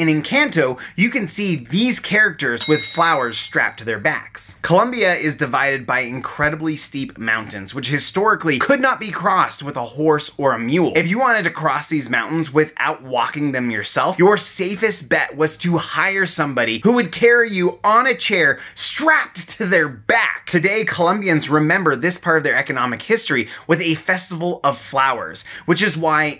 in Encanto, you can see these characters with flowers strapped to their backs. Colombia is divided by incredibly steep mountains, which historically could not be crossed with a horse or a mule. If you wanted to cross these mountains without walking them yourself, your safest bet was to hire somebody who would carry you on a chair strapped to their back. Today, Colombians remember this part of their economic history with a festival of flowers, which is why